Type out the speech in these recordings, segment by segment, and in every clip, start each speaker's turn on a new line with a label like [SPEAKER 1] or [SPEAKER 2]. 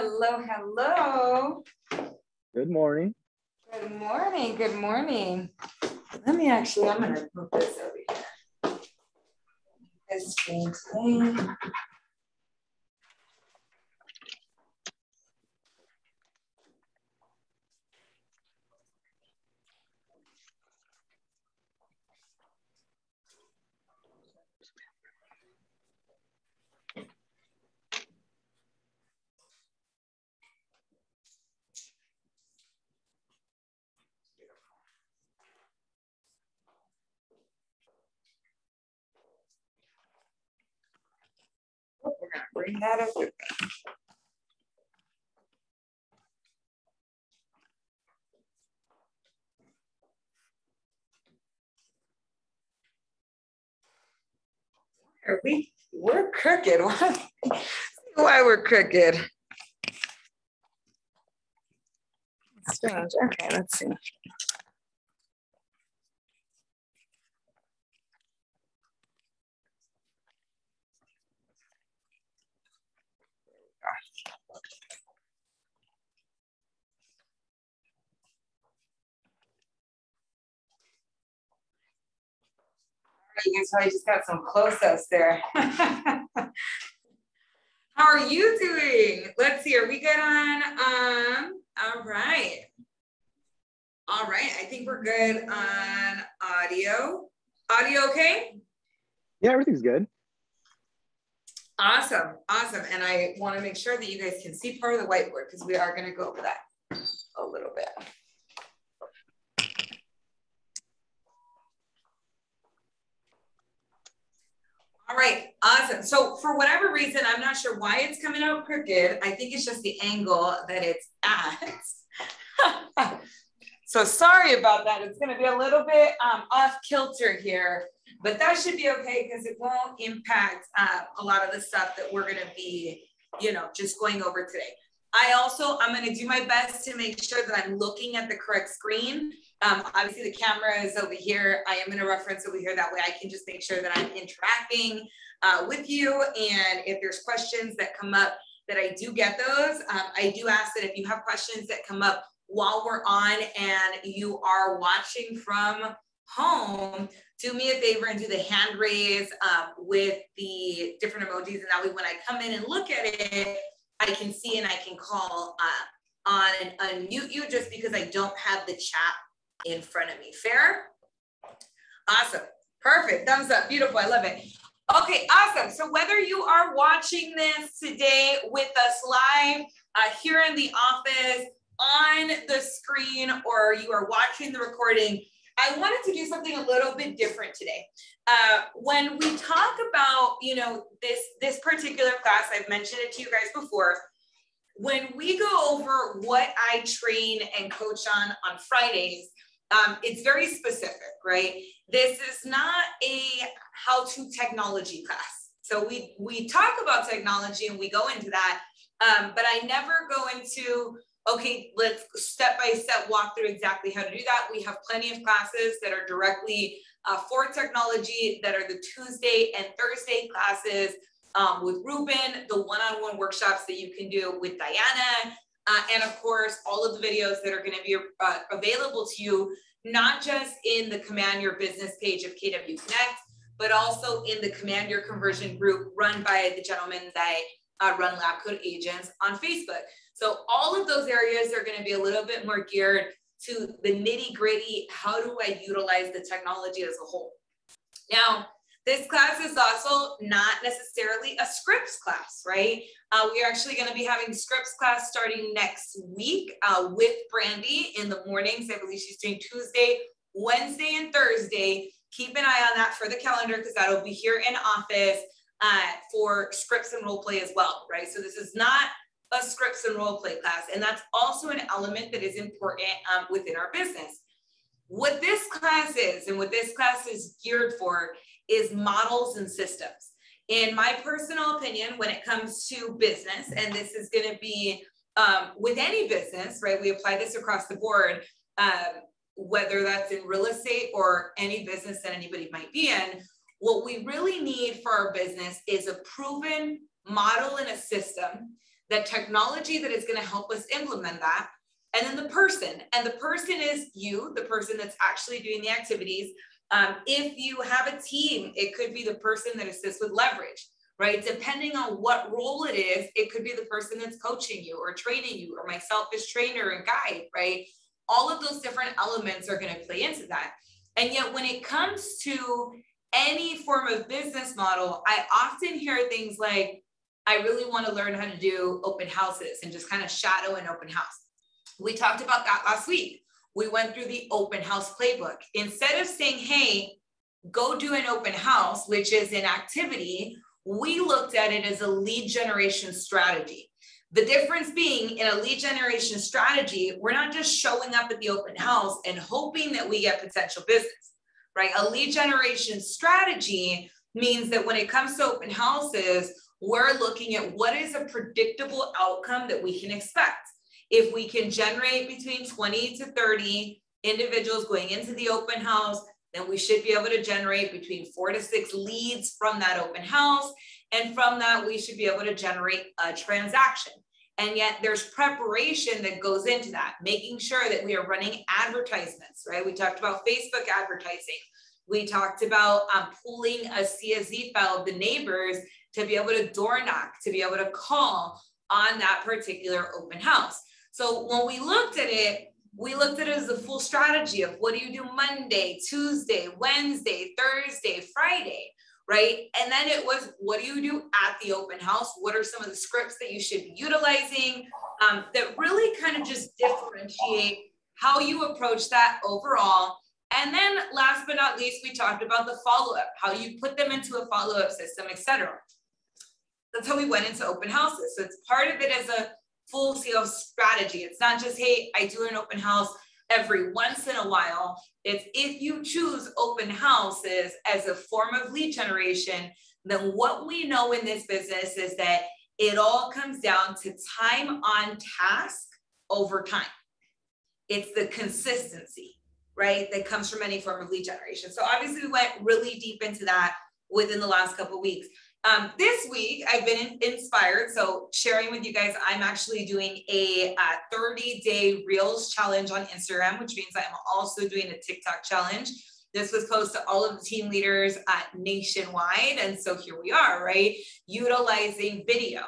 [SPEAKER 1] Hello, hello.
[SPEAKER 2] Good morning.
[SPEAKER 1] Good morning. Good morning. Let me actually, I'm going to move this over here. This screen today. Bring that up. Are we, we're crooked. Why why we're crooked? Strange. Okay, let's see. You can tell you just got some close-ups there. How are you doing? Let's see, are we good on, um, all right. All right, I think we're good on audio. Audio okay?
[SPEAKER 2] Yeah, everything's good.
[SPEAKER 1] Awesome, awesome. And I want to make sure that you guys can see part of the whiteboard because we are going to go over that a little bit. All right, awesome. So for whatever reason, I'm not sure why it's coming out crooked. I think it's just the angle that it's at. so sorry about that. It's going to be a little bit um, off kilter here, but that should be okay because it won't impact uh, a lot of the stuff that we're going to be, you know, just going over today. I also, I'm going to do my best to make sure that I'm looking at the correct screen. Um, obviously the camera is over here. I am to reference over here. That way I can just make sure that I'm interacting uh, with you. And if there's questions that come up that I do get those, um, I do ask that if you have questions that come up while we're on and you are watching from home, do me a favor and do the hand raise um, with the different emojis. And that way when I come in and look at it, I can see and I can call uh, on and unmute you just because I don't have the chat in front of me. Fair? Awesome. Perfect. Thumbs up. Beautiful. I love it. Okay, awesome. So whether you are watching this today with us live uh, here in the office, on the screen, or you are watching the recording, I wanted to do something a little bit different today. Uh, when we talk about, you know, this this particular class, I've mentioned it to you guys before. When we go over what I train and coach on on Fridays, um, it's very specific, right? This is not a how-to technology class. So we we talk about technology and we go into that, um, but I never go into okay, let's step by step walk through exactly how to do that. We have plenty of classes that are directly uh, for technology that are the Tuesday and Thursday classes um, with Ruben, the one-on-one workshops that you can do with Diana, uh, and of course, all of the videos that are gonna be uh, available to you, not just in the Command Your Business page of KW Connect, but also in the Command Your Conversion group run by the gentlemen that uh, run Lab Coat Agents on Facebook. So all of those areas are going to be a little bit more geared to the nitty gritty. How do I utilize the technology as a whole? Now, this class is also not necessarily a scripts class, right? Uh, we are actually going to be having scripts class starting next week uh, with Brandy in the mornings. I believe she's doing Tuesday, Wednesday, and Thursday. Keep an eye on that for the calendar because that'll be here in office uh, for scripts and role play as well, right? So this is not a scripts and role play class. And that's also an element that is important um, within our business. What this class is and what this class is geared for is models and systems. In my personal opinion, when it comes to business, and this is going to be um, with any business, right? We apply this across the board, um, whether that's in real estate or any business that anybody might be in. What we really need for our business is a proven model and a system the technology that is going to help us implement that, and then the person. And the person is you, the person that's actually doing the activities. Um, if you have a team, it could be the person that assists with leverage, right? Depending on what role it is, it could be the person that's coaching you or training you or myself as trainer and guide, right? All of those different elements are going to play into that. And yet, when it comes to any form of business model, I often hear things like, I really want to learn how to do open houses and just kind of shadow an open house. We talked about that last week. We went through the open house playbook. Instead of saying, hey, go do an open house, which is an activity, we looked at it as a lead generation strategy. The difference being in a lead generation strategy, we're not just showing up at the open house and hoping that we get potential business, right? A lead generation strategy means that when it comes to open houses, we're looking at what is a predictable outcome that we can expect. If we can generate between 20 to 30 individuals going into the open house, then we should be able to generate between four to six leads from that open house. And from that, we should be able to generate a transaction. And yet there's preparation that goes into that, making sure that we are running advertisements, right? We talked about Facebook advertising. We talked about um, pulling a CSV file of the neighbors to be able to door knock, to be able to call on that particular open house. So when we looked at it, we looked at it as a full strategy of what do you do Monday, Tuesday, Wednesday, Thursday, Friday, right? And then it was what do you do at the open house? What are some of the scripts that you should be utilizing um, that really kind of just differentiate how you approach that overall? And then last but not least, we talked about the follow-up, how you put them into a follow-up system, etc. That's how we went into open houses. So it's part of it as a full sales strategy. It's not just, hey, I do an open house every once in a while. It's if you choose open houses as a form of lead generation, then what we know in this business is that it all comes down to time on task over time. It's the consistency, right? That comes from any form of lead generation. So obviously we went really deep into that within the last couple weeks. Um, this week, I've been inspired. So, sharing with you guys, I'm actually doing a 30 day Reels challenge on Instagram, which means I'm also doing a TikTok challenge. This was posted to all of the team leaders at nationwide. And so here we are, right? Utilizing video.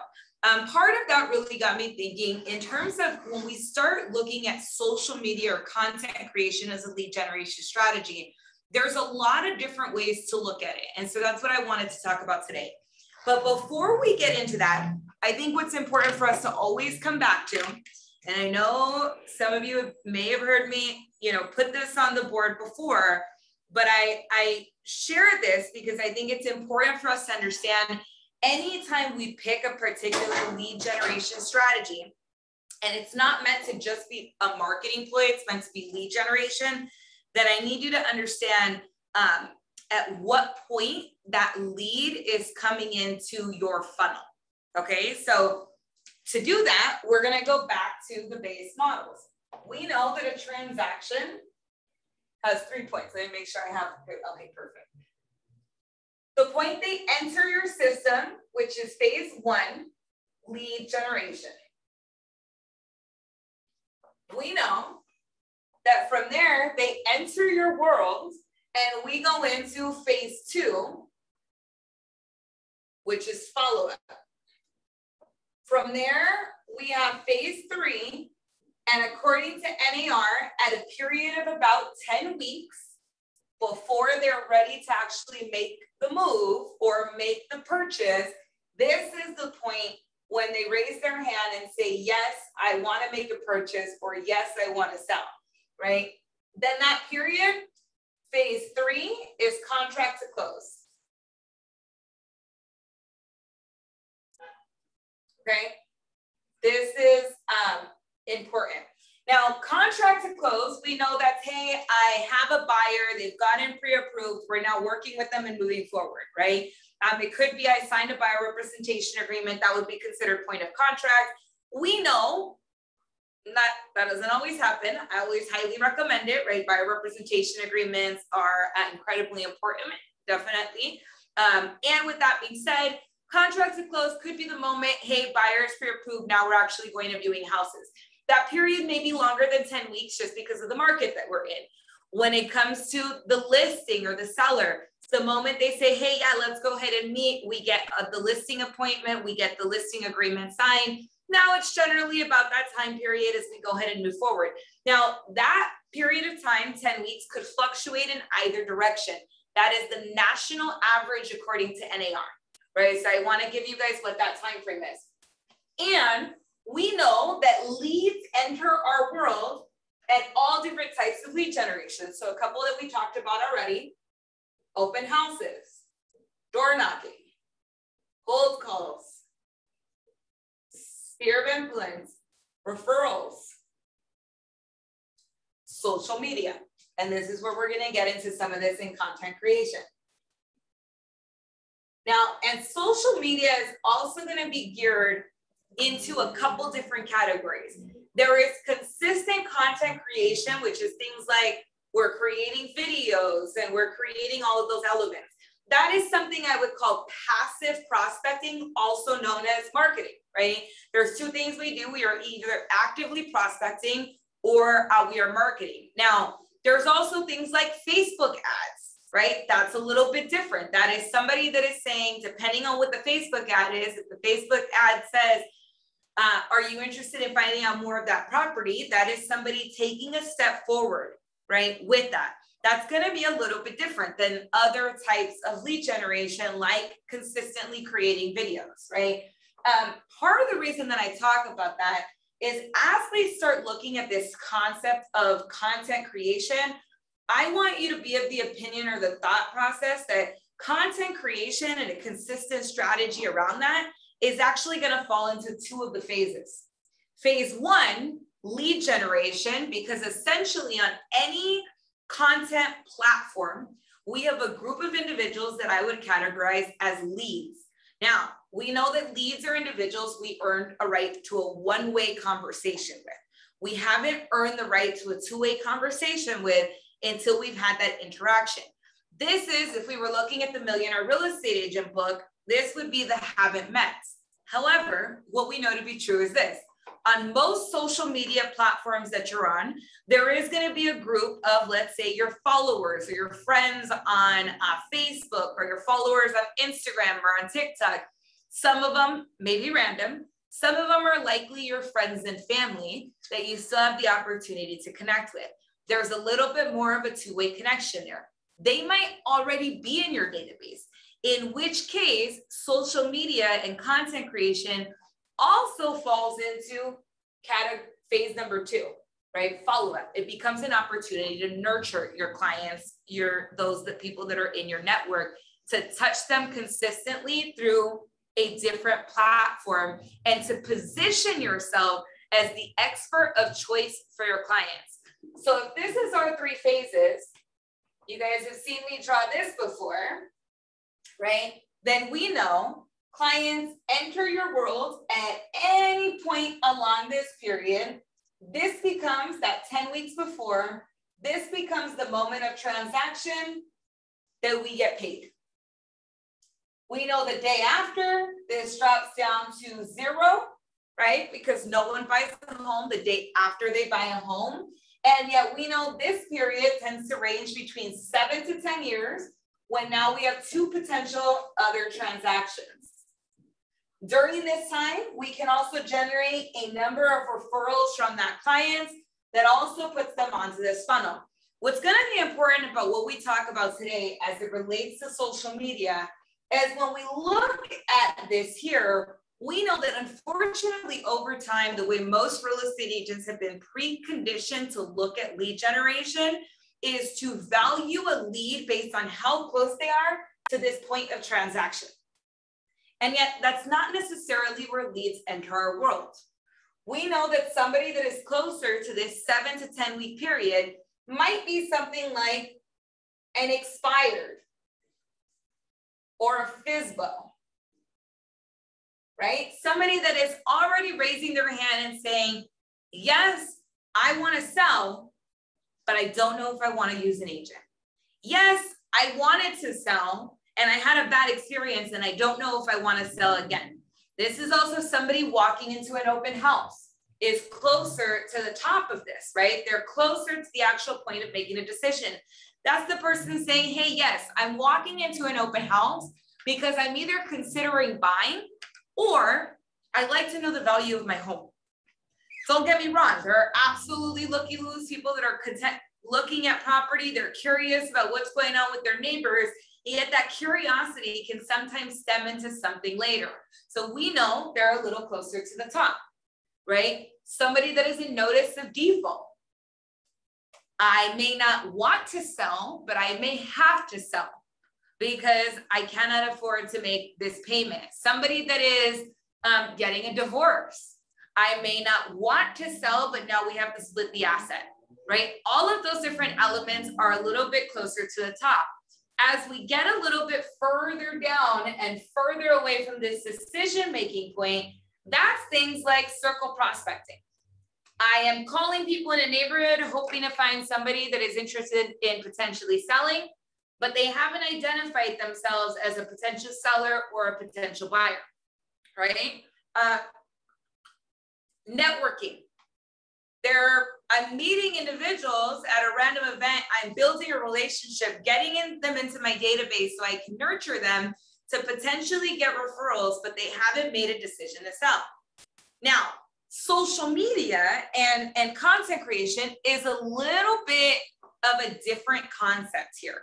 [SPEAKER 1] Um, part of that really got me thinking in terms of when we start looking at social media or content creation as a lead generation strategy, there's a lot of different ways to look at it. And so that's what I wanted to talk about today. But before we get into that, I think what's important for us to always come back to, and I know some of you may have heard me, you know, put this on the board before, but I, I share this because I think it's important for us to understand anytime we pick a particular lead generation strategy, and it's not meant to just be a marketing ploy, it's meant to be lead generation, that I need you to understand um, at what point that lead is coming into your funnel. Okay, so to do that, we're gonna go back to the base models. We know that a transaction has three points. Let me make sure I have, okay, perfect. The point they enter your system, which is phase one, lead generation. We know that from there, they enter your world and we go into phase two, which is follow up. From there, we have phase three, and according to NAR, at a period of about 10 weeks before they're ready to actually make the move or make the purchase, this is the point when they raise their hand and say, Yes, I want to make a purchase, or Yes, I want to sell right? Then that period, phase three is contract to close. Okay, this is um, important. Now, contract to close, we know that, hey, I have a buyer, they've gotten pre-approved, we're now working with them and moving forward, right? Um, it could be I signed a buyer representation agreement, that would be considered point of contract. We know that that doesn't always happen. I always highly recommend it, right? Buyer representation agreements are incredibly important, definitely. Um, and with that being said, Contracts to close could be the moment, hey, buyers pre-approved, now we're actually going to viewing houses. That period may be longer than 10 weeks just because of the market that we're in. When it comes to the listing or the seller, the moment they say, hey, yeah, let's go ahead and meet, we get uh, the listing appointment, we get the listing agreement signed. Now it's generally about that time period as we go ahead and move forward. Now, that period of time, 10 weeks, could fluctuate in either direction. That is the national average according to NAR, right? So I wanna give you guys what that time frame is. And we know that leads enter our world at all different types of lead generation. So a couple that we talked about already, open houses, door knocking, cold calls, sphere of influence, referrals, social media. And this is where we're gonna get into some of this in content creation. Now, and social media is also gonna be geared into a couple different categories. There is consistent content creation, which is things like we're creating videos and we're creating all of those elements. That is something I would call passive prospecting, also known as marketing, right? There's two things we do. We are either actively prospecting or uh, we are marketing. Now, there's also things like Facebook ads, right? That's a little bit different. That is somebody that is saying, depending on what the Facebook ad is, if the Facebook ad says, uh, are you interested in finding out more of that property? That is somebody taking a step forward, right? With that. That's going to be a little bit different than other types of lead generation, like consistently creating videos, right? Um, part of the reason that I talk about that is as we start looking at this concept of content creation, I want you to be of the opinion or the thought process that content creation and a consistent strategy around that is actually going to fall into two of the phases. Phase one, lead generation, because essentially on any content platform, we have a group of individuals that I would categorize as leads. Now, we know that leads are individuals we earned a right to a one way conversation with. We haven't earned the right to a two way conversation with until we've had that interaction. This is, if we were looking at the Millionaire Real Estate Agent book, this would be the haven't met. However, what we know to be true is this on most social media platforms that you're on, there is going to be a group of, let's say, your followers or your friends on uh, Facebook or your followers on Instagram or on TikTok. Some of them may be random. Some of them are likely your friends and family that you still have the opportunity to connect with. There's a little bit more of a two way connection there. They might already be in your database in which case social media and content creation also falls into phase number two right follow up it becomes an opportunity to nurture your clients your those the people that are in your network to touch them consistently through a different platform and to position yourself as the expert of choice for your clients so if this is our three phases you guys have seen me draw this before right? Then we know clients enter your world at any point along this period. This becomes that 10 weeks before, this becomes the moment of transaction that we get paid. We know the day after, this drops down to zero, right? Because no one buys a home the day after they buy a home. And yet we know this period tends to range between seven to 10 years when now we have two potential other transactions. During this time, we can also generate a number of referrals from that client that also puts them onto this funnel. What's gonna be important about what we talk about today as it relates to social media is when we look at this here, we know that unfortunately over time, the way most real estate agents have been preconditioned to look at lead generation is to value a lead based on how close they are to this point of transaction. And yet, that's not necessarily where leads enter our world. We know that somebody that is closer to this seven to 10 week period might be something like an expired or a FSBO, right? Somebody that is already raising their hand and saying, Yes, I want to sell, but I don't know if I want to use an agent. Yes, I wanted to sell and I had a bad experience and I don't know if I want to sell again. This is also somebody walking into an open house is closer to the top of this, right? They're closer to the actual point of making a decision. That's the person saying, hey, yes, I'm walking into an open house because I'm either considering buying or I'd like to know the value of my home. Don't get me wrong, there are absolutely looky loos people that are content looking at property, they're curious about what's going on with their neighbors, yet that curiosity can sometimes stem into something later. So we know they're a little closer to the top, right? Somebody that is in notice of default. I may not want to sell, but I may have to sell because I cannot afford to make this payment. Somebody that is um, getting a divorce. I may not want to sell, but now we have to split the asset, right? All of those different elements are a little bit closer to the top. As we get a little bit further down and further away from this decision making point, that's things like circle prospecting. I am calling people in a neighborhood hoping to find somebody that is interested in potentially selling, but they haven't identified themselves as a potential seller or a potential buyer right? Uh, networking. There, I'm meeting individuals at a random event. I'm building a relationship, getting in them into my database so I can nurture them to potentially get referrals, but they haven't made a decision to sell. Now, social media and, and content creation is a little bit of a different concept here.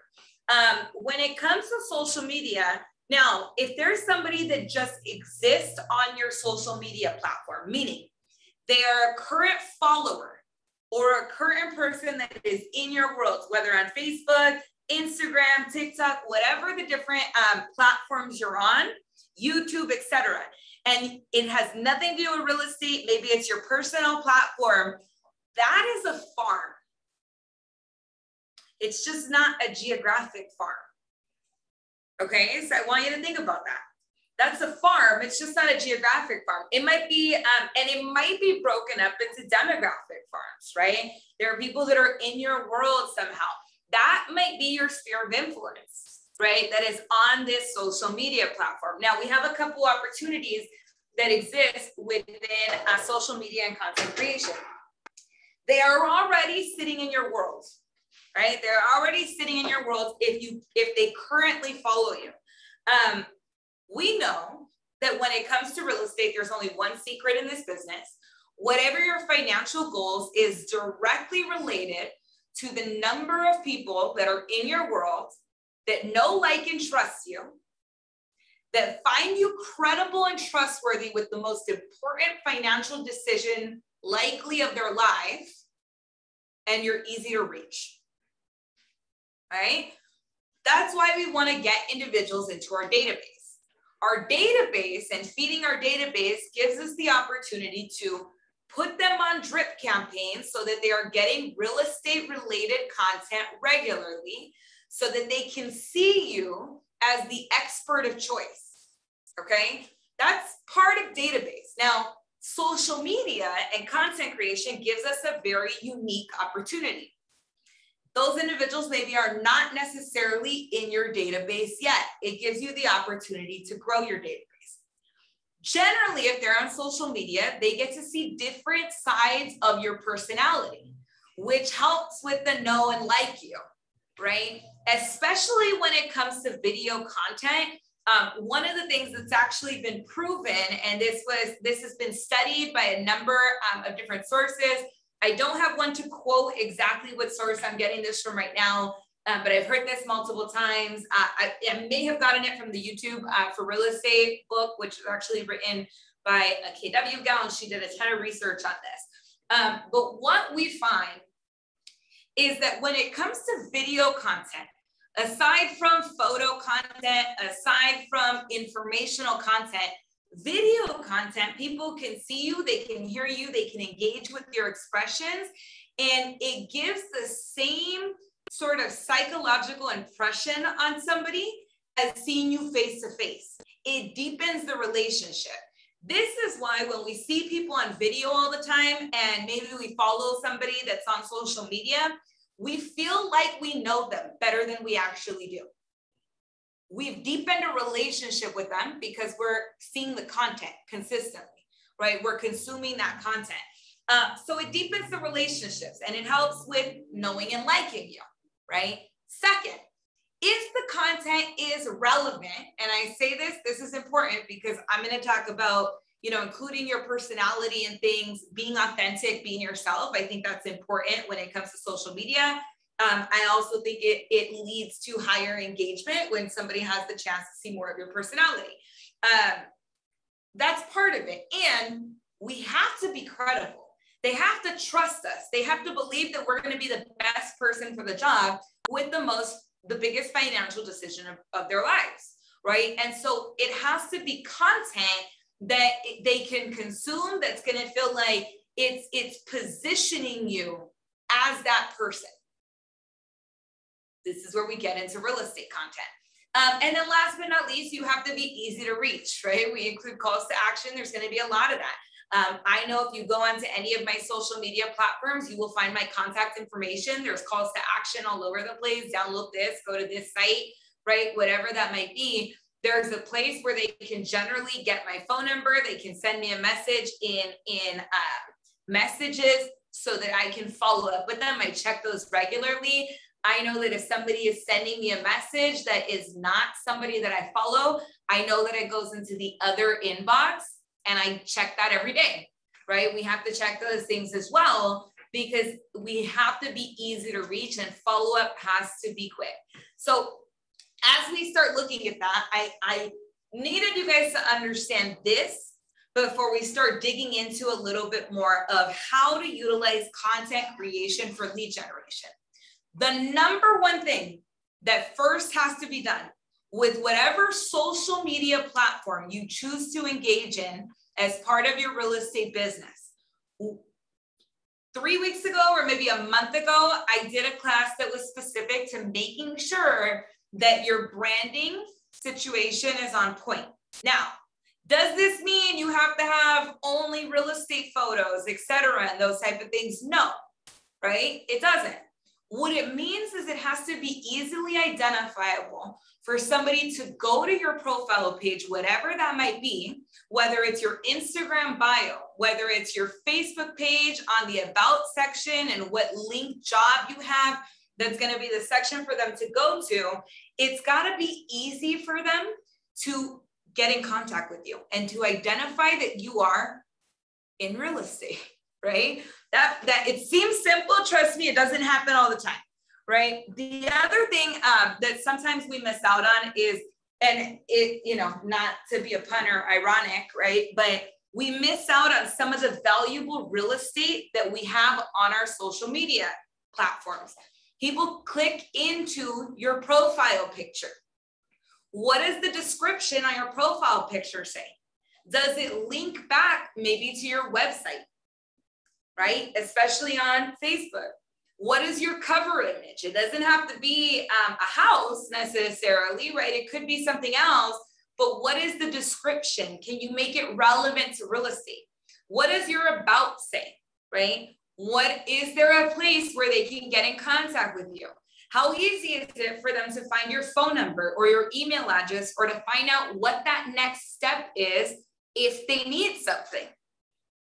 [SPEAKER 1] Um, when it comes to social media, now, if there's somebody that just exists on your social media platform, meaning they are a current follower or a current person that is in your world, whether on Facebook, Instagram, TikTok, whatever the different um, platforms you're on, YouTube, etc. And it has nothing to do with real estate. Maybe it's your personal platform. That is a farm. It's just not a geographic farm. Okay, so I want you to think about that. That's a farm. It's just not a geographic farm. It might be, um, and it might be broken up into demographic farms, right? There are people that are in your world somehow. That might be your sphere of influence, right? That is on this social media platform. Now we have a couple opportunities that exist within uh, social media and content creation. They are already sitting in your world right? They're already sitting in your world if you if they currently follow you. Um, we know that when it comes to real estate, there's only one secret in this business. Whatever your financial goals is directly related to the number of people that are in your world that know, like, and trust you, that find you credible and trustworthy with the most important financial decision likely of their life, and you're easy to reach right? That's why we want to get individuals into our database. Our database and feeding our database gives us the opportunity to put them on drip campaigns so that they are getting real estate related content regularly so that they can see you as the expert of choice. Okay, that's part of database. Now, social media and content creation gives us a very unique opportunity those individuals maybe are not necessarily in your database yet. It gives you the opportunity to grow your database. Generally, if they're on social media, they get to see different sides of your personality, which helps with the know and like you, right? Especially when it comes to video content. Um, one of the things that's actually been proven, and this was this has been studied by a number um, of different sources, I don't have one to quote exactly what source I'm getting this from right now, um, but I've heard this multiple times. Uh, I, I, may have gotten it from the YouTube uh, for real estate book, which is actually written by a KW gal, and she did a ton of research on this. Um, but what we find is that when it comes to video content, aside from photo content, aside from informational content, video content, people can see you, they can hear you, they can engage with your expressions, and it gives the same sort of psychological impression on somebody as seeing you face to face. It deepens the relationship. This is why when we see people on video all the time and maybe we follow somebody that's on social media, we feel like we know them better than we actually do. we've deepened a relationship with them because we're seeing the content consistently, right? We're consuming that content. Uh, so it deepens the relationships and it helps with knowing and liking you, right? Second, if the content is relevant, and I say this, this is important because I'm going to talk about, you know, including your personality and things, being authentic, being yourself. I think that's important when it comes to social media. Um, I also think it, it leads to higher engagement when somebody has the chance to see more of your personality. Um, that's part of it. And we have to be credible. They have to trust us. They have to believe that we're going to be the best person for the job with the most, the biggest financial decision of, of their lives. Right. And so it has to be content that they can consume that's going to feel like it's it's positioning you as that person this is where we get into real estate content. Um, and then last but not least, you have to be easy to reach, right? We include calls to action. There's going to be a lot of that. Um, I know if you go onto any of my social media platforms, you will find my contact information. There's calls to action all over the place. Download this, go to this site, right? Whatever that might be. There's a place where they can generally get my phone number. They can send me a message in in uh, messages so that I can follow up with them. I check those regularly. I know that if somebody is sending me a message that is not somebody that I follow, I know that it goes into the other inbox and I check that every day, right? We have to check those things as well because we have to be easy to reach and follow up has to be quick. So as we start looking at that, I, I needed you guys to understand this before we start digging into a little bit more of how to utilize content creation for lead generation. The number one thing that first has to be done with whatever social media platform you choose to engage in as part of your real estate business. Three weeks ago, or maybe a month ago, I did a class that was specific to making sure that your branding situation is on point. Now, does this mean you have to have only real estate photos, etc., and those type of things? No, right? It doesn't. What it means is it has to be easily identifiable for somebody to go to your profile page, whatever that might be, whether it's your Instagram bio, whether it's your Facebook page on the About section and what link job you have, that's going to be the section for them to go to. It's got to be easy for them to get in contact with you and to identify that you are in real estate, right? that that it seems simple trust me it doesn't happen all the time right the other thing um, that sometimes we miss out on is and it you know not to be a punner ironic right but we miss out on some of the valuable real estate that we have on our social media platforms people click into your profile picture what does the description on your profile picture say does it link back maybe to your website right? Especially on Facebook. What is your cover image? It doesn't have to be um, a house necessarily, right? It could be something else, but what is the description? Can you make it relevant to real estate? What does your about say, right? What is there a place where they can get in contact with you? How easy is it for them to find your phone number or your email address or to find out what that next step is if they need something,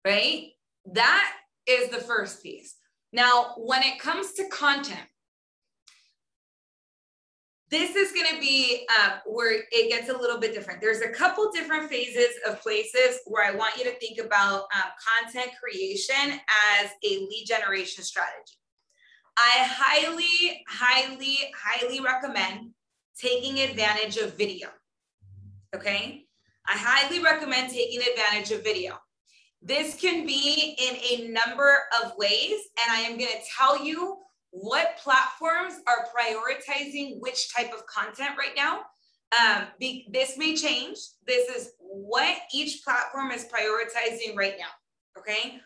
[SPEAKER 1] right? That is the first piece. Now, when it comes to content, this is going to be uh, where it gets a little bit different. There's a couple different phases of places where I want you to think about um, content creation as a lead generation strategy. I highly, highly, highly recommend taking advantage of video. Okay. I highly recommend taking advantage of video. This can be in a number of ways, and I am going to tell you what platforms are prioritizing which type of content right now. Um, be, this may change. This is what each platform is prioritizing right now. Okay.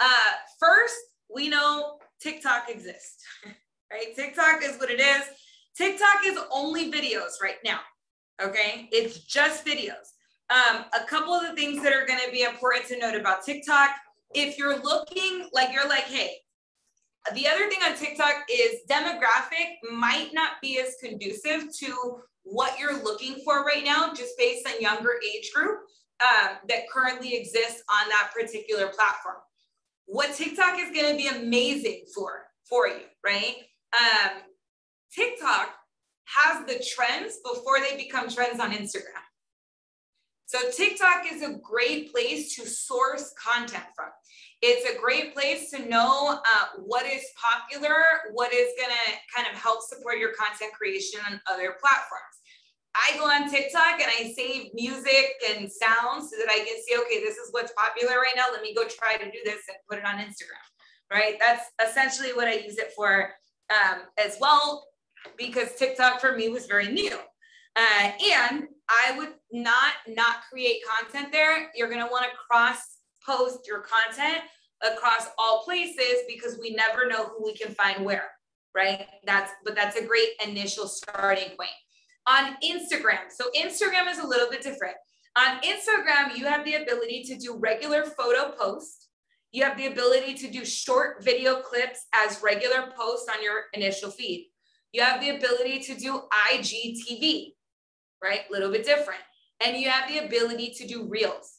[SPEAKER 1] Uh, first, we know TikTok exists, right? TikTok is what it is. TikTok is only videos right now. Okay. It's just videos. Um, a couple of the things that are going to be important to note about TikTok, if you're looking like you're like, hey, the other thing on TikTok is demographic might not be as conducive to what you're looking for right now, just based on younger age group um, that currently exists on that particular platform. What TikTok is going to be amazing for for you, right? Um, TikTok has the trends before they become trends on Instagram. So TikTok is a great place to source content from. It's a great place to know uh, what is popular, what is going to kind of help support your content creation on other platforms. I go on TikTok and I save music and sounds so that I can see, okay, this is what's popular right now. Let me go try to do this and put it on Instagram, right? That's essentially what I use it for um, as well, because TikTok for me was very new. Uh, and I would not not create content there. You're gonna want to cross post your content across all places because we never know who we can find where, right? That's but that's a great initial starting point. On Instagram, so Instagram is a little bit different. On Instagram, you have the ability to do regular photo posts. You have the ability to do short video clips as regular posts on your initial feed. You have the ability to do IGTV, right? A little bit different. And you have the ability to do reels.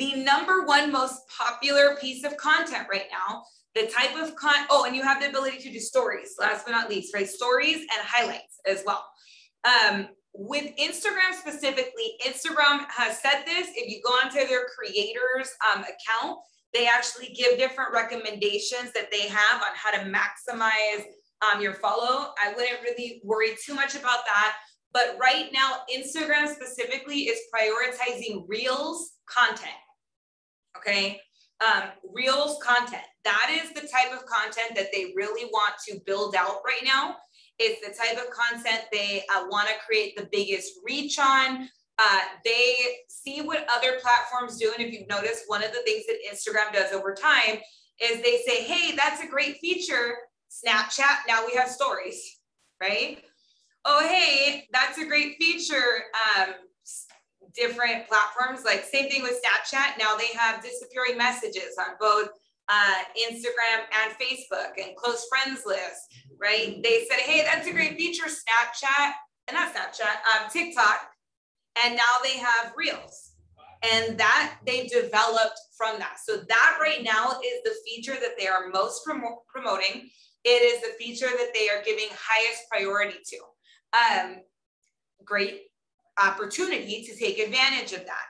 [SPEAKER 1] The number one most popular piece of content right now, the type of con, oh, and you have the ability to do stories, last but not least, right? Stories and highlights as well. Um, with Instagram specifically, Instagram has said this. If you go onto their creators um, account, they actually give different recommendations that they have on how to maximize um, your follow. I wouldn't really worry too much about that. But right now, Instagram specifically is prioritizing Reels content. Okay. Um, Reels content. That is the type of content that they really want to build out right now. It's the type of content they uh, want to create the biggest reach on. Uh, they see what other platforms do. And if you've noticed, one of the things that Instagram does over time is they say, hey, that's a great feature. Snapchat, now we have stories, right? Oh, hey, that's a great feature. Um, different platforms, like same thing with Snapchat. Now they have disappearing messages on both uh, Instagram and Facebook and close friends list, right? They said, hey, that's a great feature, Snapchat, and not Snapchat, um, TikTok. And now they have Reels. And that they developed from that. So that right now is the feature that they are most promoting. It is the feature that they are giving highest priority to. Um, great opportunity to take advantage of that.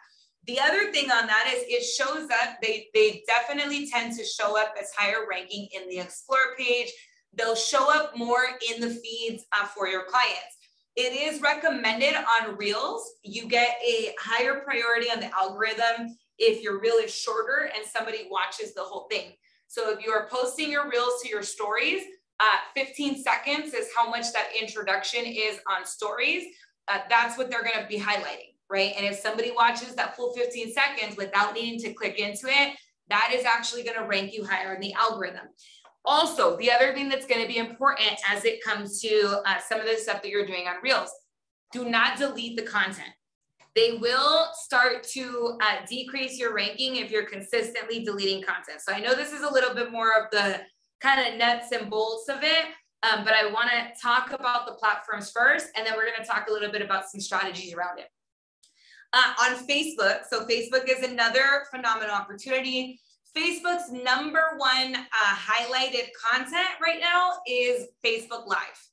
[SPEAKER 1] The other thing on that is it shows up, they, they definitely tend to show up as higher ranking in the Explore page. They'll show up more in the feeds uh, for your clients. It is recommended on Reels. You get a higher priority on the algorithm if your reel is shorter and somebody watches the whole thing. So if you are posting your Reels to your stories, uh, 15 seconds is how much that introduction is on stories. Uh, that's what they're going to be highlighting, right? And if somebody watches that full 15 seconds without needing to click into it, that is actually going to rank you higher in the algorithm. Also, the other thing that's going to be important as it comes to uh, some of the stuff that you're doing on Reels, do not delete the content. They will start to uh, decrease your ranking if you're consistently deleting content. So I know this is a little bit more of the kind of nuts and bolts of it, um, but I want to talk about the platforms first, and then we're going to talk a little bit about some strategies around it. Uh, on Facebook, so Facebook is another phenomenal opportunity. Facebook's number one uh, highlighted content right now is Facebook Live.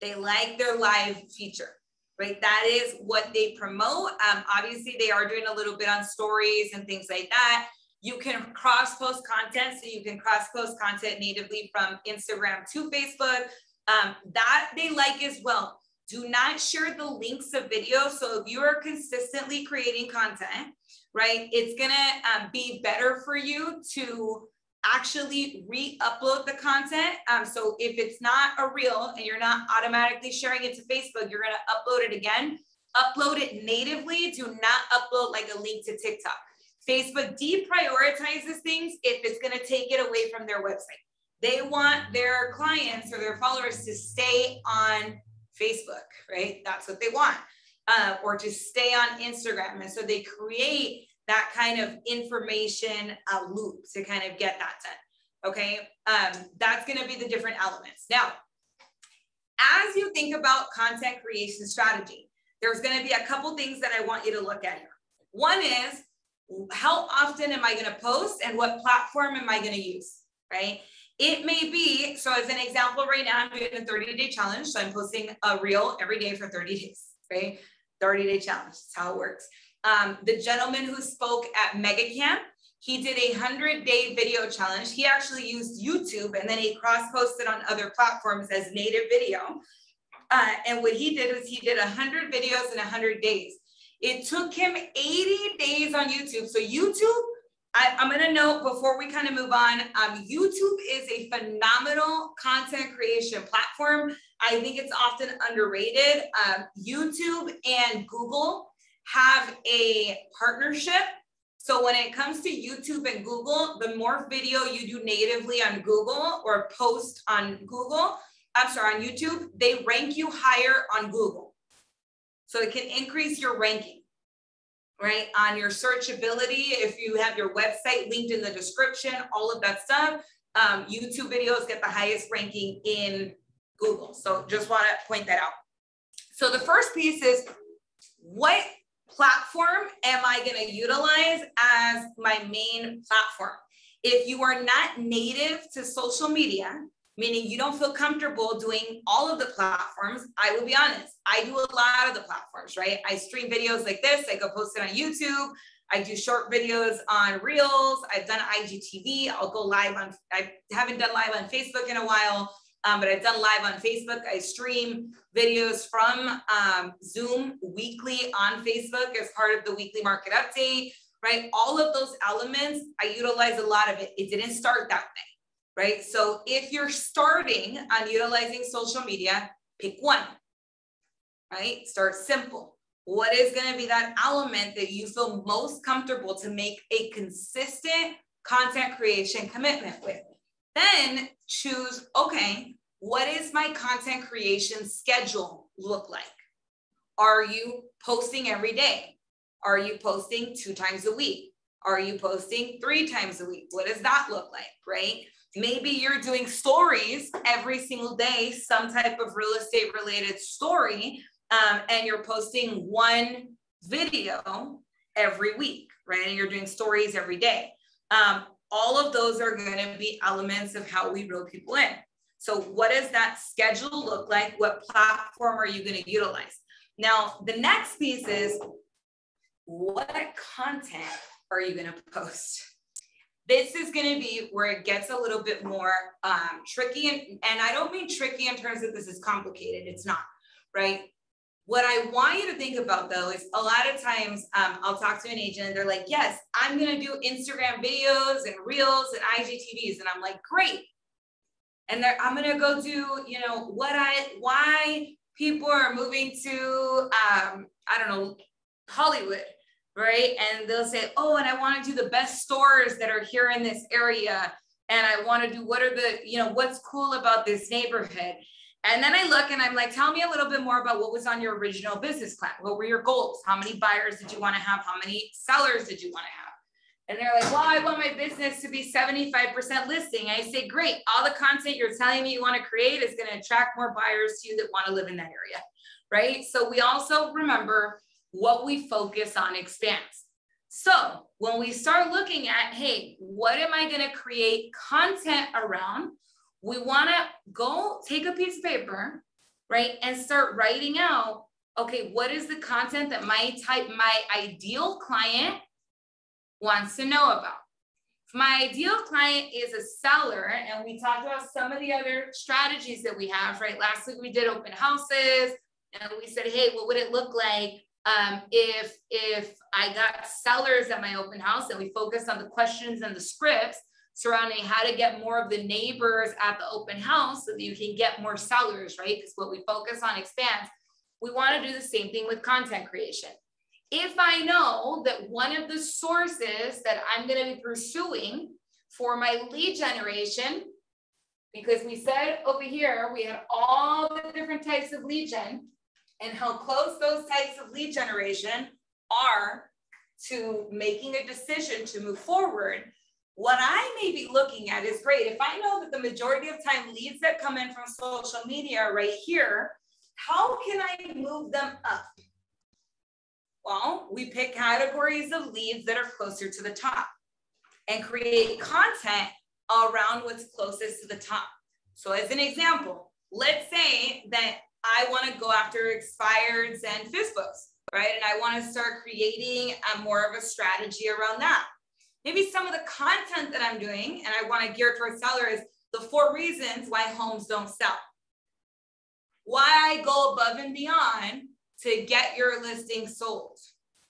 [SPEAKER 1] They like their live feature, right? That is what they promote. Um, obviously, they are doing a little bit on stories and things like that. You can cross post content. So you can cross post content natively from Instagram to Facebook. Um, that they like as well. Do not share the links of video. So if you are consistently creating content, right, it's gonna um, be better for you to actually re-upload the content. Um, so if it's not a reel and you're not automatically sharing it to Facebook, you're gonna upload it again. Upload it natively. Do not upload like a link to TikTok. Facebook deprioritizes things if it's going to take it away from their website. They want their clients or their followers to stay on Facebook, right? That's what they want, uh, or to stay on Instagram. And so they create that kind of information uh, loop to kind of get that done. Okay, um, that's going to be the different elements. Now, as you think about content creation strategy, there's going to be a couple things that I want you to look at here. One is how often am I going to post and what platform am I going to use, right? It may be, so as an example, right now I'm doing a 30 day challenge. So I'm posting a reel every day for 30 days, right? 30 day challenge, that's how it works. Um, the gentleman who spoke at MegaCamp, he did a 100 day video challenge. He actually used YouTube and then he cross posted on other platforms as native video. Uh, and what he did was he did 100 videos in 100 days. It took him 80 days on YouTube. So YouTube, I, am going to note before we kind of move on, um, YouTube is a phenomenal content creation platform. I think it's often underrated. Um, YouTube and Google have a partnership. So when it comes to YouTube and Google, the more video you do natively on Google or post on Google, I'm sorry, on YouTube, they rank you higher on Google. So it can increase your ranking, right? On your searchability, if you have your website linked in the description, all of that stuff, um, YouTube videos get the highest ranking in Google. So just want to point that out. So the first piece is what platform am I going to utilize as my main platform? If you are not native to social media, meaning you don't feel comfortable doing all of the platforms. I will be honest, I do a lot of the platforms, right? I stream videos like this, I go post it on YouTube. I do short videos on Reels. I've done IGTV. I'll go live on, I haven't done live on Facebook in a while, um, but I've done live on Facebook. I stream videos from um, Zoom weekly on Facebook as part of the weekly market update, right? All of those elements, I utilize a lot of it. It didn't start that way right? So if you're starting on utilizing social media, pick one, right? Start simple. What is going to be that element that you feel most comfortable to make a consistent content creation commitment with? Then choose, okay, what is my content creation schedule look like? Are you posting every day? Are you posting two times a week? Are you posting three times a week? What does that look like, right? Maybe you're doing stories every single day, some type of real estate related story, um, and you're posting one video every week, right? And you're doing stories every day. Um, all of those are going to be elements of how we reel people in. So, what does that schedule look like? What platform are you going to utilize? Now, the next piece is what content are you going to post? This is going to be where it gets a little bit more um, tricky. And, and I don't mean tricky in terms of this is complicated. It's not, right? What I want you to think about though is a lot of times um, I'll talk to an agent and they're like, yes, I'm going to do Instagram videos and reels and IGTVs. And I'm like, great. And I'm going to go do, you know, what I, why people are moving to, um, I don't know, Hollywood right? And they'll say, oh, and I want to do the best stores that are here in this area. And I want to do what are the, you know, what's cool about this neighborhood. And then I look and I'm like, tell me a little bit more about what was on your original business plan. What were your goals? How many buyers did you want to have? How many sellers did you want to have? And they're like, well, I want my business to be 75% listing. I say, great. All the content you're telling me you want to create is going to attract more buyers to you that want to live in that area. Right. So we also remember what we focus on expands. So when we start looking at, hey, what am I going to create content around? We want to go take a piece of paper, right, and start writing out, okay, what is the content that my type, my ideal client wants to know about? If my ideal client is a seller, and we talked about some of the other strategies that we have, right? Last week we did open houses, and we said, hey, what would it look like um, if if I got sellers at my open house and we focused on the questions and the scripts surrounding how to get more of the neighbors at the open house so that you can get more sellers, right? Because what we focus on expands. We want to do the same thing with content creation. If I know that one of the sources that I'm going to be pursuing for my lead generation, because we said over here, we had all the different types of lead gen, and how close those types of lead generation are to making a decision to move forward, what I may be looking at is great. If I know that the majority of time leads that come in from social media are right here, how can I move them up? Well, we pick categories of leads that are closer to the top and create content around what's closest to the top. So as an example, let's say that I want to go after expireds and FSBOs, right? And I want to start creating a more of a strategy around that. Maybe some of the content that I'm doing and I want to gear towards sellers, the four reasons why homes don't sell. Why I go above and beyond to get your listing sold,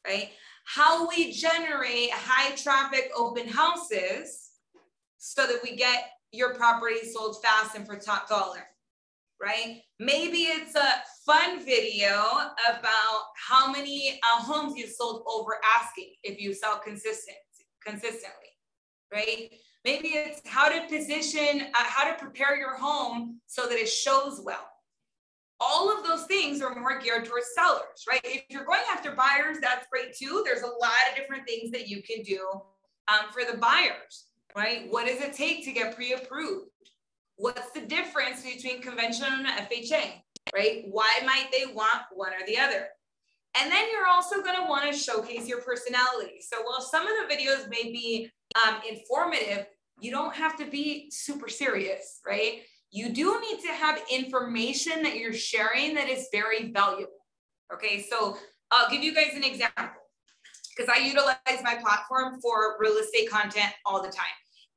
[SPEAKER 1] right? How we generate high traffic open houses so that we get your property sold fast and for top dollar, right? Maybe it's a fun video about how many uh, homes you sold over asking if you sell consistent consistently, right? Maybe it's how to position, uh, how to prepare your home so that it shows well. All of those things are more geared towards sellers, right? If you're going after buyers, that's great too. There's a lot of different things that you can do um, for the buyers, right? What does it take to get pre-approved? What's the difference between conventional and FHA, right? Why might they want one or the other? And then you're also going to want to showcase your personality. So while some of the videos may be um, informative, you don't have to be super serious, right? You do need to have information that you're sharing that is very valuable. Okay, so I'll give you guys an example because I utilize my platform for real estate content all the time.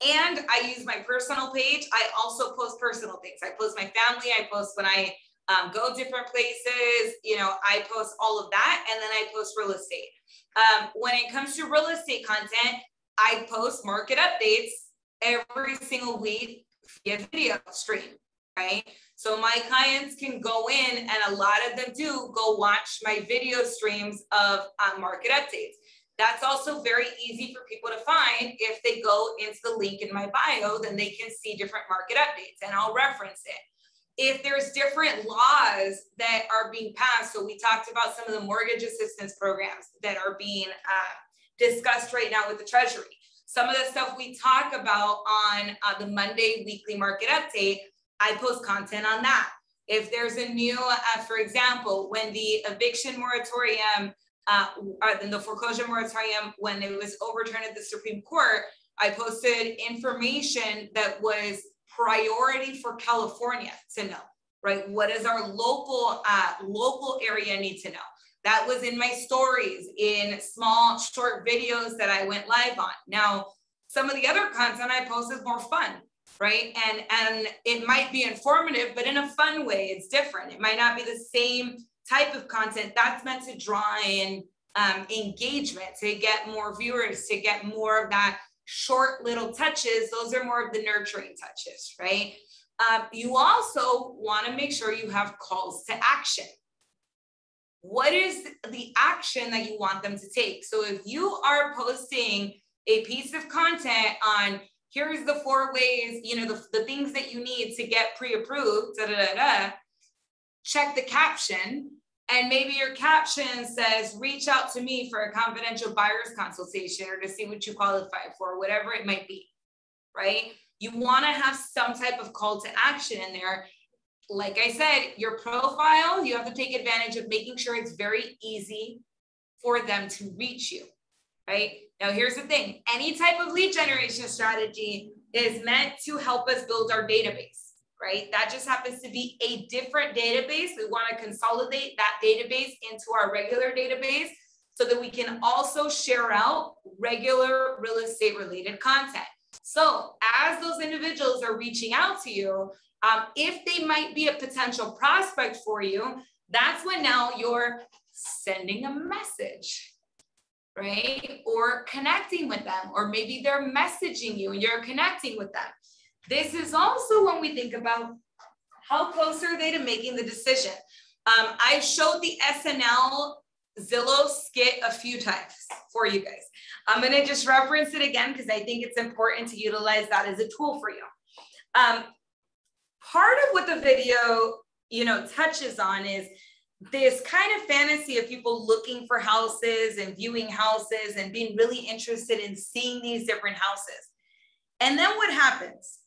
[SPEAKER 1] And I use my personal page. I also post personal things. I post my family. I post when I um, go different places. You know, I post all of that and then I post real estate. Um, when it comes to real estate content, I post market updates every single week via video stream, right? So my clients can go in and a lot of them do go watch my video streams of um, market updates. That's also very easy for people to find. If they go into the link in my bio, then they can see different market updates and I'll reference it if there's different laws that are being passed, so we talked about some of the mortgage assistance programs that are being uh, discussed right now with the Treasury. Some of the stuff we talk about on uh, the Monday weekly market update, I post content on that. If there's a new, uh, for example, when the eviction moratorium, uh, or the foreclosure moratorium, when it was overturned at the Supreme Court, I posted information that was priority for California to know, right? What does our local uh, local area need to know? That was in my stories, in small short videos that I went live on. Now, some of the other content I post is more fun, right? And and it might be informative, but in a fun way. It's different. It might not be the same type of content that's meant to draw in um, engagement, to get more viewers, to get more of that short little touches, those are more of the nurturing touches, right? Um, you also want to make sure you have calls to action. What is the action that you want them to take? So if you are posting a piece of content on here's the four ways, you know, the, the things that you need to get pre-approved, da, da, da, da, check the caption and maybe your caption says, reach out to me for a confidential buyer's consultation or to see what you qualify for, whatever it might be, right? You wanna have some type of call to action in there. Like I said, your profile, you have to take advantage of making sure it's very easy for them to reach you, right? Now, here's the thing any type of lead generation strategy is meant to help us build our database right? That just happens to be a different database. We want to consolidate that database into our regular database so that we can also share out regular real estate related content. So as those individuals are reaching out to you, um, if they might be a potential prospect for you, that's when now you're sending a message, right? Or connecting with them, or maybe they're messaging you and you're connecting with them. This is also when we think about how close are they to making the decision. Um, I showed the SNL Zillow skit a few times for you guys. I'm gonna just reference it again because I think it's important to utilize that as a tool for you. Um, part of what the video, you know, touches on is this kind of fantasy of people looking for houses and viewing houses and being really interested in seeing these different houses. And then what happens?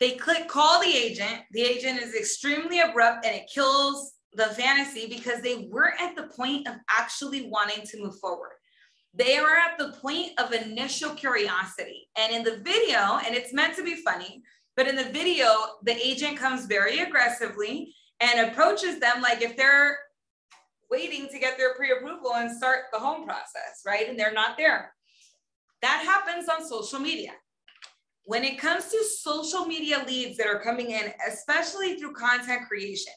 [SPEAKER 1] They click call the agent. The agent is extremely abrupt and it kills the fantasy because they weren't at the point of actually wanting to move forward. They are at the point of initial curiosity. And in the video, and it's meant to be funny, but in the video, the agent comes very aggressively and approaches them like if they're waiting to get their pre-approval and start the home process, right? And they're not there. That happens on social media. When it comes to social media leads that are coming in, especially through content creation,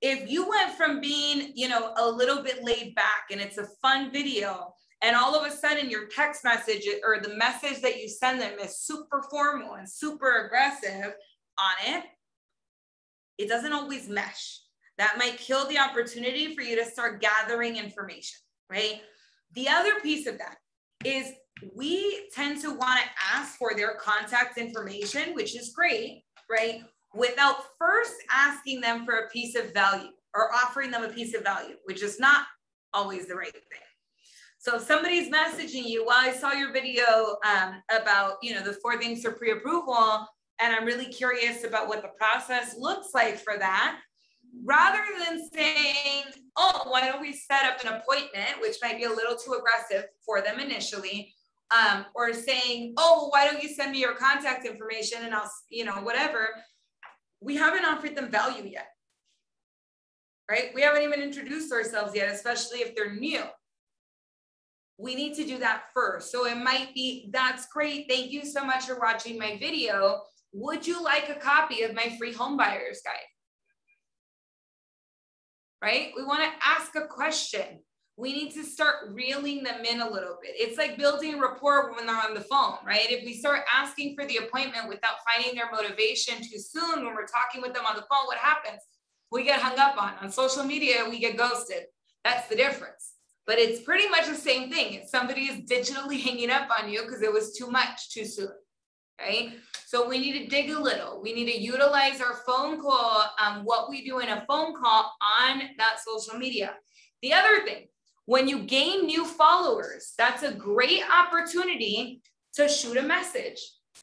[SPEAKER 1] if you went from being, you know, a little bit laid back and it's a fun video, and all of a sudden your text message or the message that you send them is super formal and super aggressive on it, it doesn't always mesh. That might kill the opportunity for you to start gathering information, right? The other piece of that is we tend to want to ask for their contact information, which is great, right? Without first asking them for a piece of value or offering them a piece of value, which is not always the right thing. So if somebody's messaging you, well, I saw your video um, about, you know, the four things for pre-approval, and I'm really curious about what the process looks like for that. Rather than saying, oh, why don't we set up an appointment, which might be a little too aggressive for them initially, um, or saying, oh, why don't you send me your contact information and I'll, you know, whatever. We haven't offered them value yet, right? We haven't even introduced ourselves yet, especially if they're new. We need to do that first. So it might be, that's great. Thank you so much for watching my video. Would you like a copy of my free home buyer's guide? Right? We want to ask a question we need to start reeling them in a little bit. It's like building rapport when they're on the phone, right? If we start asking for the appointment without finding their motivation too soon when we're talking with them on the phone, what happens? We get hung up on. On social media, we get ghosted. That's the difference. But it's pretty much the same thing. If somebody is digitally hanging up on you because it was too much too soon, right? So we need to dig a little. We need to utilize our phone call, um, what we do in a phone call on that social media. The other thing, when you gain new followers, that's a great opportunity to shoot a message,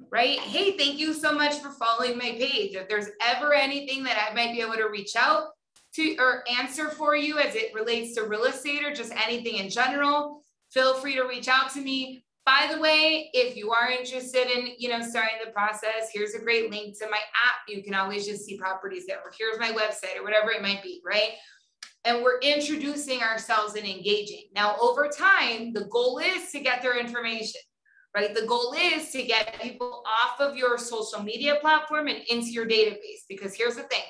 [SPEAKER 1] right? Hey, thank you so much for following my page. If there's ever anything that I might be able to reach out to or answer for you as it relates to real estate or just anything in general, feel free to reach out to me. By the way, if you are interested in, you know, starting the process, here's a great link to my app. You can always just see properties there, or here's my website, or whatever it might be, right? And we're introducing ourselves and engaging. Now, over time, the goal is to get their information, right? The goal is to get people off of your social media platform and into your database. Because here's the thing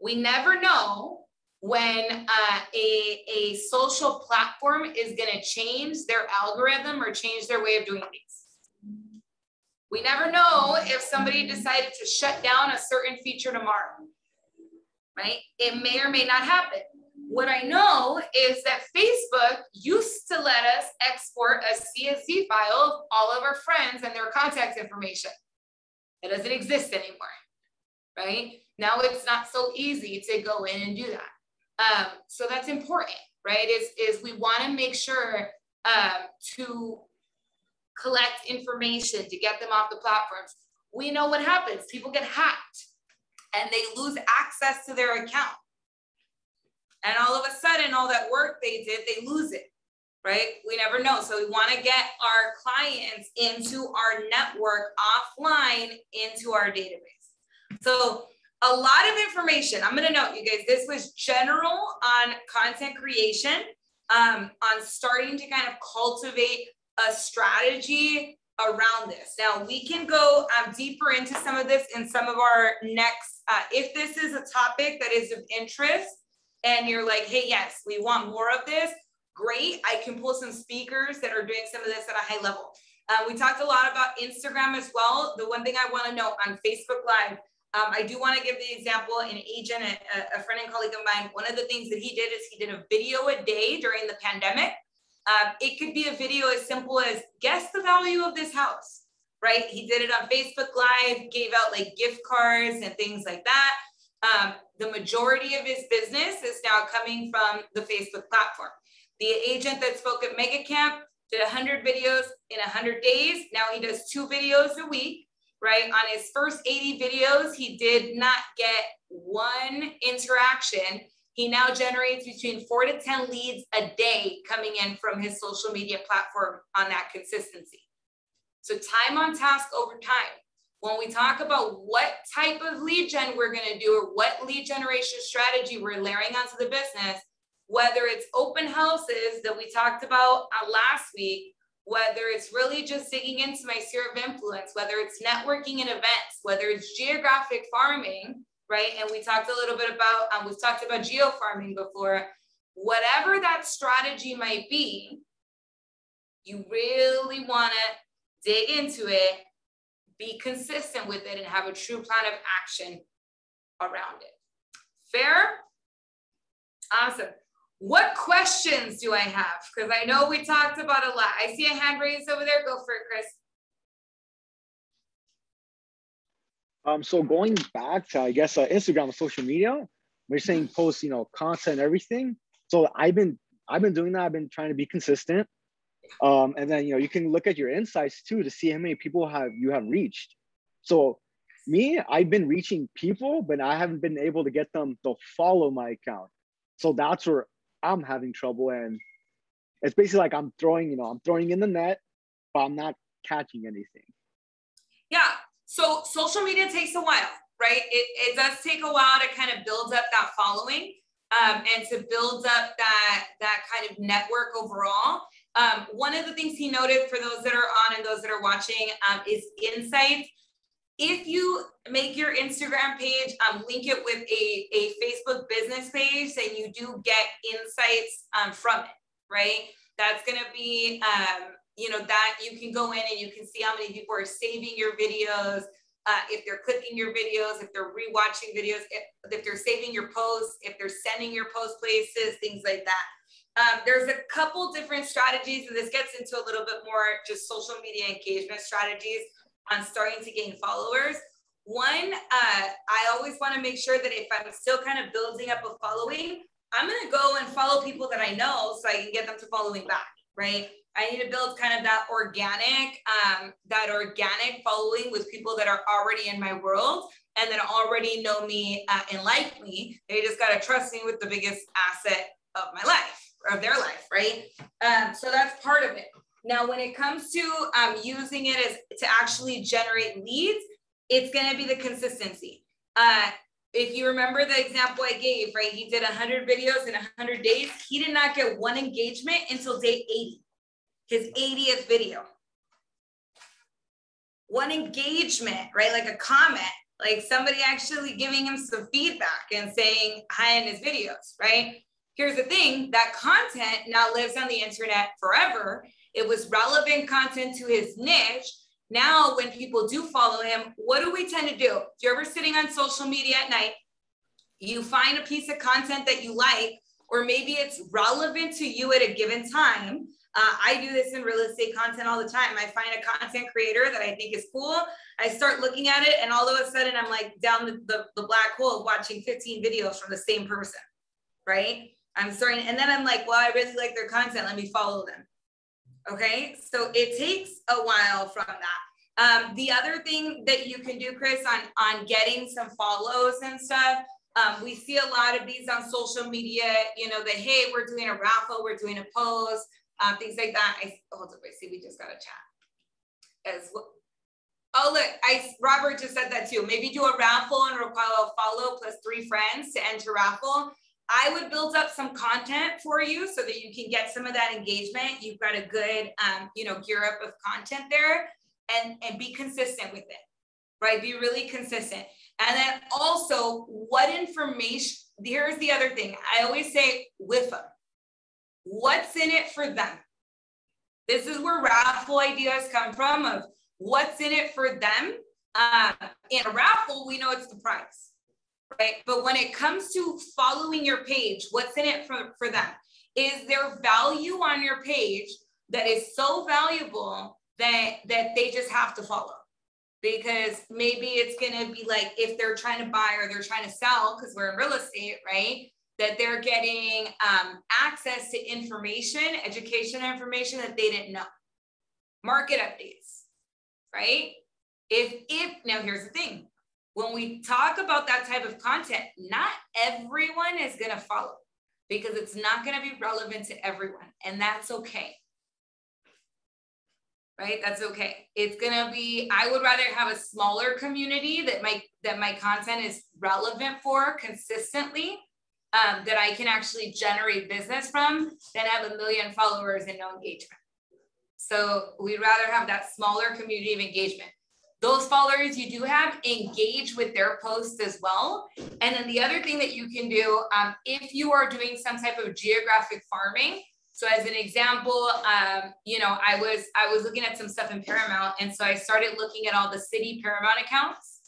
[SPEAKER 1] we never know when uh, a, a social platform is going to change their algorithm or change their way of doing things. We never know if somebody decided to shut down a certain feature tomorrow, right? It may or may not happen. What I know is that Facebook used to let us export a CSV file of all of our friends and their contact information. It doesn't exist anymore, right? Now it's not so easy to go in and do that. Um, so that's important, right? Is, is we want to make sure um, to collect information to get them off the platforms. We know what happens. People get hacked and they lose access to their account. And all of a sudden, all that work they did, they lose it, right? We never know. So we want to get our clients into our network offline into our database. So a lot of information. I'm going to note, you guys, this was general on content creation, um, on starting to kind of cultivate a strategy around this. Now we can go um, deeper into some of this in some of our next, uh, if this is a topic that is of interest, and you're like, hey, yes, we want more of this, great. I can pull some speakers that are doing some of this at a high level. Uh, we talked a lot about Instagram as well. The one thing I want to note on Facebook Live, um, I do want to give the example an agent, a, a, friend and colleague of mine. One of the things that he did is he did a video a day during the pandemic. Um, it could be a video as simple as guess the value of this house, right? He did it on Facebook Live, gave out like gift cards and things like that. Um, the majority of his business is now coming from the Facebook platform. The agent that spoke at Mega Camp, did 100 videos in 100 days. Now he does two videos a week, right? On his first 80 videos, he did not get one interaction. He now generates between four to 10 leads a day coming in from his social media platform on that consistency. So time on task over time. When we talk about what type of lead gen we're going to do or what lead generation strategy we're layering onto the business, whether it's open houses that we talked about uh, last week, whether it's really just digging into my sphere of influence, whether it's networking and events, whether it's geographic farming, right? And we talked a little bit about, um, we've talked about geo farming before. Whatever that strategy might be, you really want to dig into it, be consistent with it, and have a true plan of action around it. Fair? Awesome. What questions do I have? Because I know we talked about a lot. I see a hand raised over there. Go for it, Chris.
[SPEAKER 2] Um, so going back to I guess uh, Instagram, and social media, we're saying post, you know, content, everything. So I've been I've been doing that. I've been trying to be consistent. Um, and then you know you can look at your insights too to see how many people have you have reached. So me, I've been reaching people, but I haven't been able to get them to follow my account. So that's where I'm having trouble. And it's basically like I'm throwing, you know, I'm throwing in the net, but I'm not catching anything.
[SPEAKER 1] Yeah. So social media takes a while, right? It, it does take a while to kind of build up that following um, and to build up that, that kind of network overall. Um, one of the things he noted for those that are on and those that are watching um, is insights if you make your Instagram page, um, link it with a, a Facebook business page, then you do get insights um, from it, right? That's going to be, um, you know, that you can go in and you can see how many people are saving your videos, uh, if they're clicking your videos, if they're rewatching videos, if, if they're saving your posts, if they're sending your post places, things like that. Um, there's a couple different strategies, and this gets into a little bit more just social media engagement strategies on starting to gain followers. One, uh, I always want to make sure that if I'm still kind of building up a following, I'm going to go and follow people that I know so I can get them to follow me back, right? I need to build kind of that organic, um, that organic following with people that are already in my world and that already know me uh, and like me. They just got to trust me with the biggest asset of my life, of their life, right? Um, so that's part of it. Now, when it comes to um, using it as to actually generate leads, it's going to be the consistency. Uh, if you remember the example I gave, right? He did 100 videos in 100 days. He did not get one engagement until day 80, his 80th video. One engagement, right? Like a comment, like somebody actually giving him some feedback and saying hi in his videos, right? Here's the thing that content now lives on the internet forever it was relevant content to his niche. Now, when people do follow him, what do we tend to do? If you're ever sitting on social media at night, you find a piece of content that you like, or maybe it's relevant to you at a given time. Uh, I do this in real estate content all the time. I find a content creator that I think is cool. I start looking at it, and all of a sudden, I'm like down the, the, the black hole watching 15 videos from the same person, right? I'm starting, and then I'm like, well, I really like their content. Let me follow them. Okay, so it takes a while from that. Um, the other thing that you can do, Chris, on, on getting some follows and stuff, um, we see a lot of these on social media, you know, that, hey, we're doing a raffle, we're doing a post, uh, things like that. I, hold up, I see we just got a chat as well. Oh, look, I, Robert just said that too. Maybe do a raffle and require a follow plus three friends to enter raffle. I would build up some content for you so that you can get some of that engagement. You've got a good, um, you know, gear up of content there and, and be consistent with it, right? Be really consistent. And then also what information, here's the other thing. I always say with them, what's in it for them? This is where raffle ideas come from of what's in it for them. Um, in a raffle, we know it's the price right? But when it comes to following your page, what's in it for, for them? Is there value on your page that is so valuable that that they just have to follow? Because maybe it's gonna be like if they're trying to buy or they're trying to sell, because we're in real estate, right? that they're getting um, access to information, education information that they didn't know. Market updates, right? If, if, now here's the thing. When we talk about that type of content, not everyone is gonna follow because it's not gonna be relevant to everyone and that's okay right? That's okay. It's gonna be, I would rather have a smaller community that my that my content is relevant for consistently, um, that I can actually generate business from than have a million followers and no engagement. So we'd rather have that smaller community of engagement. Those followers you do have engage with their posts as well. And then the other thing that you can do, um, if you are doing some type of geographic farming, so as an example, um, you know, I was I was looking at some stuff in Paramount, and so I started looking at all the city Paramount accounts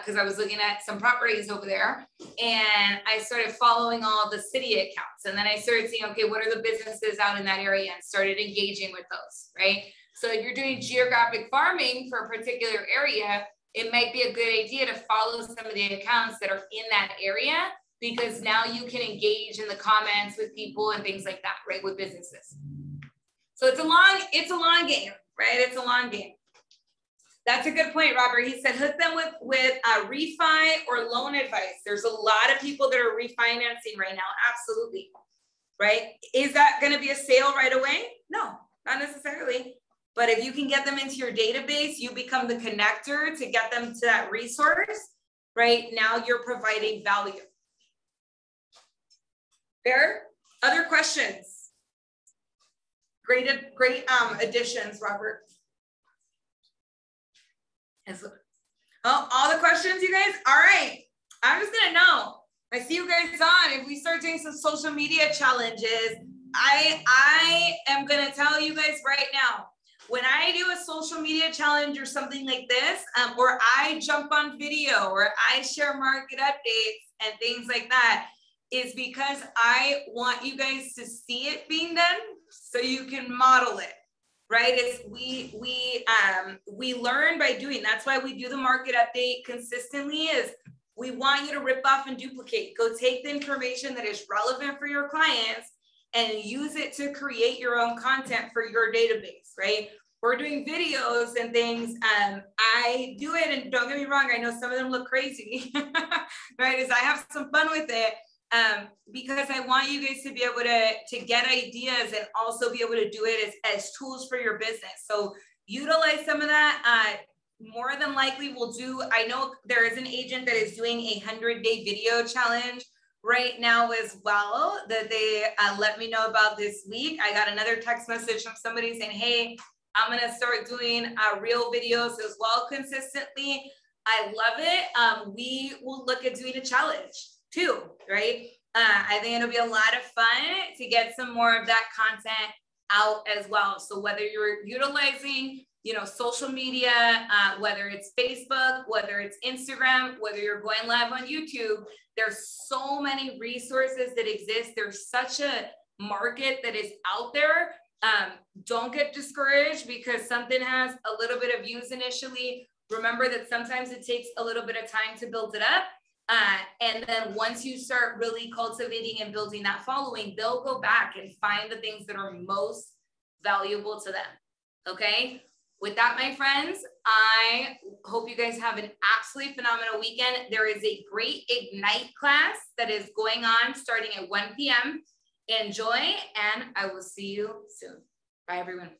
[SPEAKER 1] because uh, I was looking at some properties over there, and I started following all the city accounts, and then I started seeing, okay, what are the businesses out in that area, and started engaging with those, right? So if you're doing geographic farming for a particular area, it might be a good idea to follow some of the accounts that are in that area because now you can engage in the comments with people and things like that, right? With businesses. So it's a long, it's a long game, right? It's a long game. That's a good point, Robert. He said hook them with with uh, refi or loan advice. There's a lot of people that are refinancing right now. Absolutely, right? Is that going to be a sale right away? No, not necessarily. But if you can get them into your database, you become the connector to get them to that resource. Right now, you're providing value. Fair? Other questions? Great, great um, additions, Robert. Oh, all the questions, you guys? All right. I'm just gonna know. I see you guys on. If we start doing some social media challenges, I I am gonna tell you guys right now. When I do a social media challenge or something like this, um, or I jump on video, or I share market updates and things like that, is because I want you guys to see it being done so you can model it right? Is we we um we learn by doing. That's why we do the market update consistently is we want you to rip off and duplicate. Go take the information that is relevant for your clients and use it to create your own content for your database right we're doing videos and things um i do it and don't get me wrong i know some of them look crazy right is i have some fun with it um, because I want you guys to be able to, to get ideas and also be able to do it as, as tools for your business. So utilize some of that. Uh, more than likely we'll do, I know there is an agent that is doing a 100 day video challenge right now as well that they uh, let me know about this week. I got another text message from somebody saying, hey, I'm gonna start doing uh, real videos as well consistently. I love it. Um, we will look at doing a challenge too, right? Uh, I think it'll be a lot of fun to get some more of that content out as well. So whether you're utilizing, you know, social media, uh, whether it's Facebook, whether it's Instagram, whether you're going live on YouTube, there's so many resources that exist. There's such a market that is out there. Um, don't get discouraged because something has a little bit of views initially. Remember that sometimes it takes a little bit of time to build it up. Uh, and then once you start really cultivating and building that following, they'll go back and find the things that are most valuable to them. Okay. With that, my friends, I hope you guys have an absolutely phenomenal weekend. There is a great Ignite class that is going on starting at 1 p.m. Enjoy, and I will see you soon. Bye, everyone.